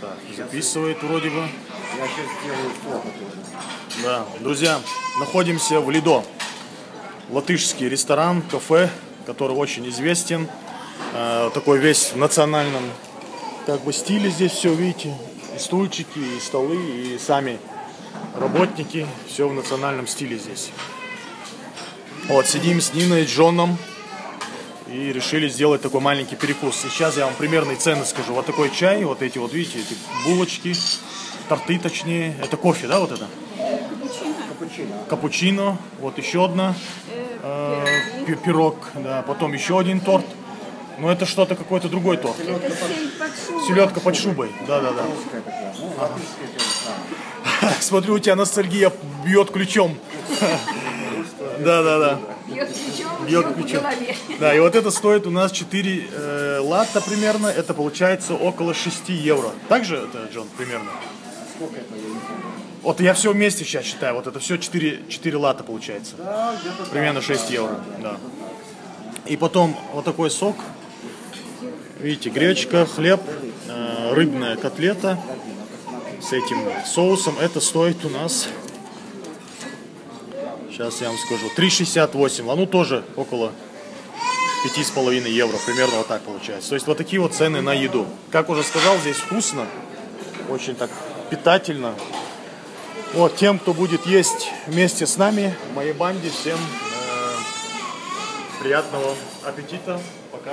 Так, записывает вроде бы. Я сейчас сделаю фото тоже. Да, друзья, находимся в Лидо. Латышский ресторан, кафе, который очень известен. Э, такой весь в национальном как бы стиле здесь все, видите. И стульчики, и столы, и сами работники. Все в национальном стиле здесь. Вот, сидим с Ниной, с Джоном. И решили сделать такой маленький перекус. Сейчас я вам примерные цены скажу. Вот такой чай, вот эти вот, видите, эти булочки, торты точнее. Это кофе, да, вот это? Капучино. Капучино, вот еще одна, э, пи- пирог, да, потом еще один торт. Но это что-то какой-то другой торт. Под. Селедка под шубой, да-да-да. Ну, самое. Смотрю, у тебя ностальгия бьет ключом. Да-да-да. Бьет ключом, Бьет всё по ключом. голове. Да, и вот это стоит у нас 4 э, латта примерно, это получается около 6 евро. Так же это, Джон, примерно? Сколько это, я не помню. Вот я все вместе сейчас считаю, вот это все 4, 4 лата получается. Да, Примерно да, 6 да, евро, да, да. И потом вот такой сок. Видите, гречка, хлеб, э, рыбная котлета с этим соусом. Это стоит у нас, сейчас я вам скажу, 3,68. А ну тоже около 5,5 евро, примерно вот так получается. То есть вот такие вот цены на еду. Как уже сказал, здесь вкусно, очень так питательно. Вот, тем, кто будет есть вместе с нами, моей банде, всем э, приятного аппетита. Пока.